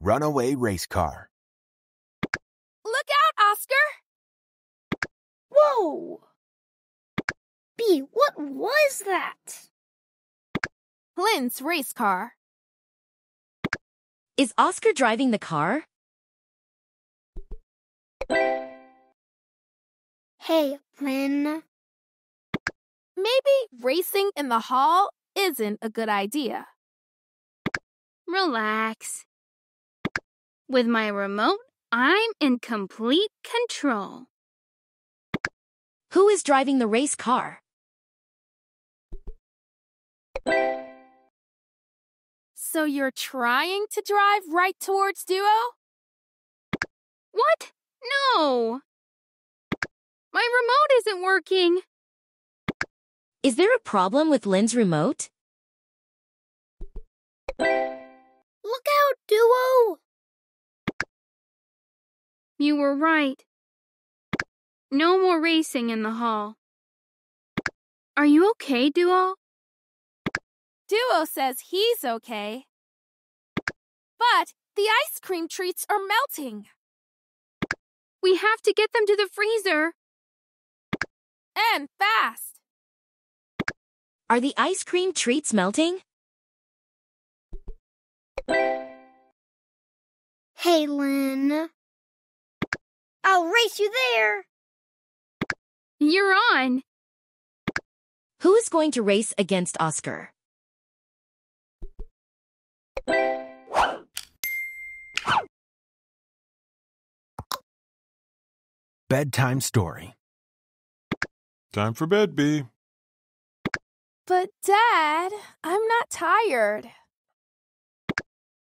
Runaway Race Car. Look out, Oscar! Whoa! B, what was that? Lynn's race car. Is Oscar driving the car? Hey, Lynn. Maybe racing in the hall isn't a good idea. Relax. With my remote, I'm in complete control. Who is driving the race car? So you're trying to drive right towards Duo? What? No! My remote isn't working. Is there a problem with Lynn's remote? Look out, Duo! You were right. No more racing in the hall. Are you okay, Duo? Duo says he's okay. But the ice cream treats are melting. We have to get them to the freezer. And fast. Are the ice cream treats melting? Hey, Lynn. I'll race you there. You're on. Who is going to race against Oscar? Bedtime Story. Time for bed, B. But, Dad, I'm not tired.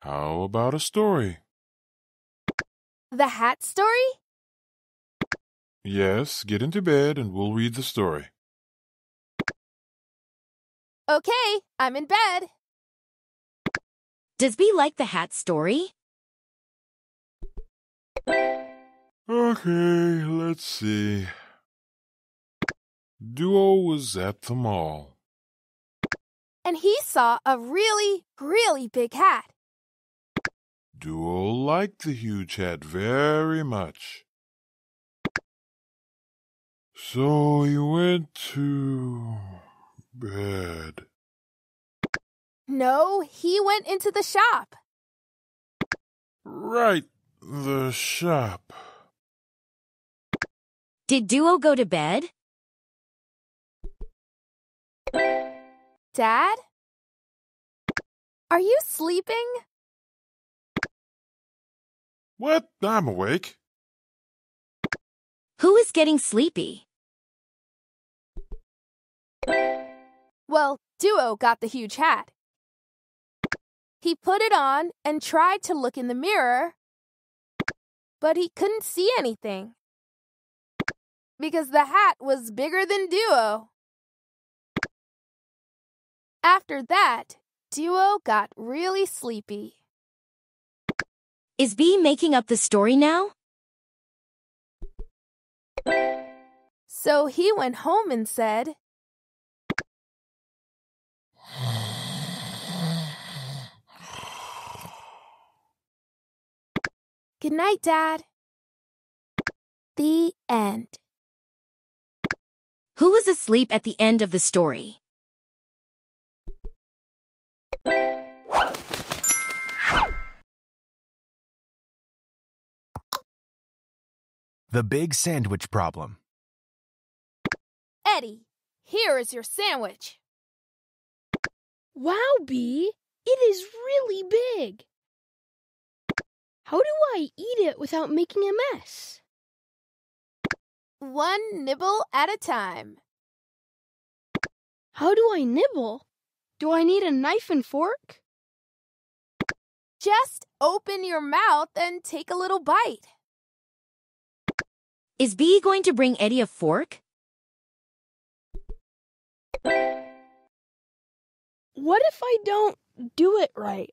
How about a story? The hat story? Yes, get into bed and we'll read the story. Okay, I'm in bed. Does B like the hat story? Okay, let's see. Duo was at the mall. And he saw a really, really big hat. Duo liked the huge hat very much. So he went to bed. No, he went into the shop. Right, the shop. Did Duo go to bed? Dad? Are you sleeping? What? I'm awake. Who is getting sleepy? Well, Duo got the huge hat. He put it on and tried to look in the mirror, but he couldn't see anything because the hat was bigger than Duo. After that, Duo got really sleepy. Is B making up the story now? So he went home and said, Good night, Dad. The end. Who was asleep at the end of the story? The Big Sandwich Problem. Eddie, here is your sandwich. Wow, Bee, it is really big. How do I eat it without making a mess? One nibble at a time. How do I nibble? Do I need a knife and fork? Just open your mouth and take a little bite. Is B going to bring Eddie a fork? What if I don't do it right?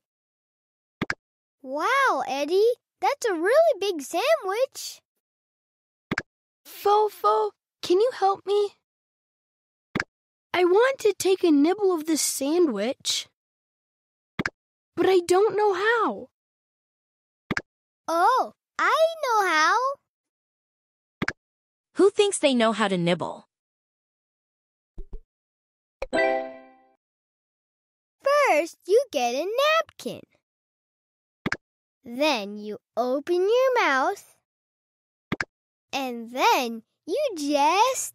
Wow, Eddie, that's a really big sandwich. Fofo, can you help me? I want to take a nibble of this sandwich, but I don't know how. Oh, I know how. Who thinks they know how to nibble? First, you get a napkin. Then you open your mouth. And then you just.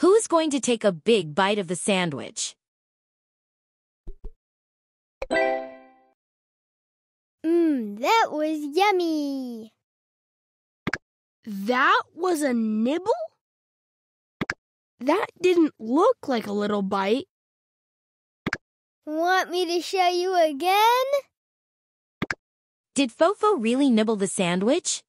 Who's going to take a big bite of the sandwich? Mmm, that was yummy. That was a nibble? That didn't look like a little bite. Want me to show you again? Did Fofo really nibble the sandwich?